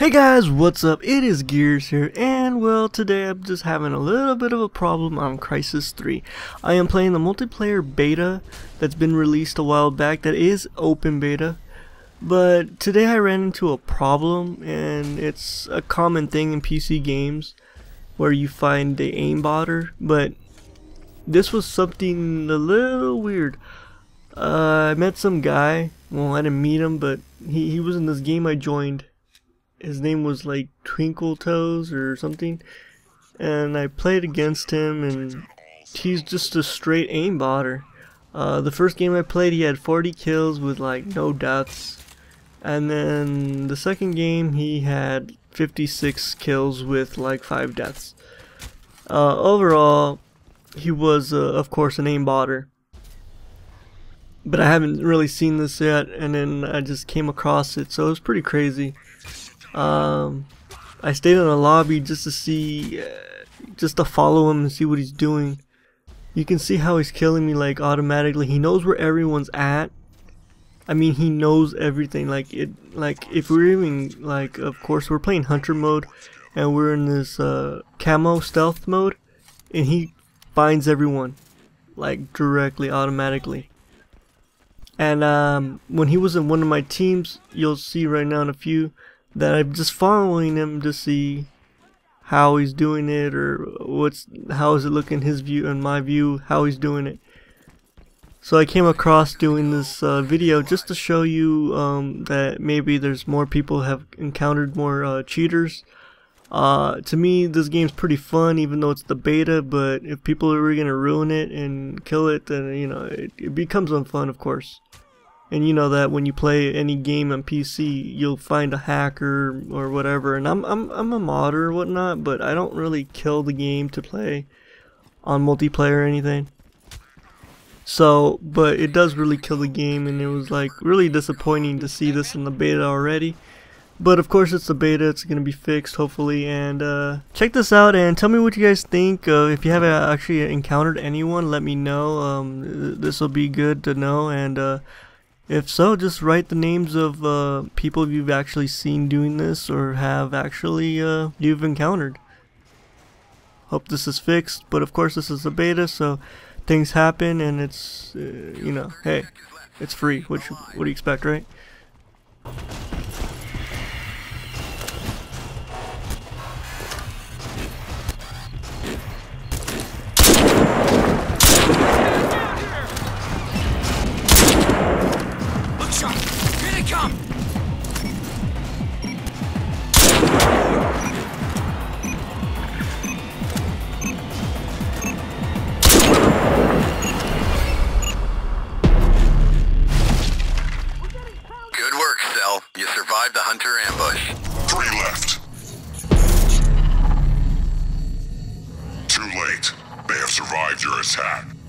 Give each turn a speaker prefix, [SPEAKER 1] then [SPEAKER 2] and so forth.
[SPEAKER 1] Hey guys, what's up? It is Gears here, and well, today I'm just having a little bit of a problem on Crysis 3. I am playing the multiplayer beta that's been released a while back, that is open beta, but today I ran into a problem, and it's a common thing in PC games where you find the aimbotter, but this was something a little weird. Uh, I met some guy, well I didn't meet him, but he, he was in this game I joined his name was like Twinkle Toes or something, and I played against him, and he's just a straight aimbotter. Uh, the first game I played, he had 40 kills with like no deaths, and then the second game he had 56 kills with like five deaths. Uh, overall, he was uh, of course an aimbotter. But I haven't really seen this yet, and then I just came across it, so it was pretty crazy. Um, I stayed in the lobby just to see, uh, just to follow him and see what he's doing. You can see how he's killing me like automatically. He knows where everyone's at. I mean, he knows everything. Like it, like if we're even like, of course, we're playing hunter mode, and we're in this uh, camo stealth mode, and he finds everyone, like directly, automatically. And um, when he was in one of my teams, you'll see right now in a few that I'm just following him to see how he's doing it or what's how is it looking his view and my view how he's doing it. So I came across doing this uh, video just to show you um, that maybe there's more people have encountered more uh, cheaters. Uh, to me this game's pretty fun even though it's the beta but if people are really gonna ruin it and kill it then you know it, it becomes unfun of course and you know that when you play any game on PC, you'll find a hacker or whatever. And I'm I'm I'm a modder or whatnot, but I don't really kill the game to play on multiplayer or anything. So, but it does really kill the game, and it was like really disappointing to see this in the beta already. But of course, it's the beta; it's gonna be fixed hopefully. And uh, check this out and tell me what you guys think. Uh, if you haven't actually encountered anyone, let me know. Um, this will be good to know and. Uh, if so, just write the names of uh, people you've actually seen doing this or have actually uh, you've encountered. Hope this is fixed, but of course this is a beta, so things happen and it's, uh, you know, hey, it's free. You, what do you expect, right?
[SPEAKER 2] Survived the hunter ambush.
[SPEAKER 3] Three left. Too late. They have survived your attack.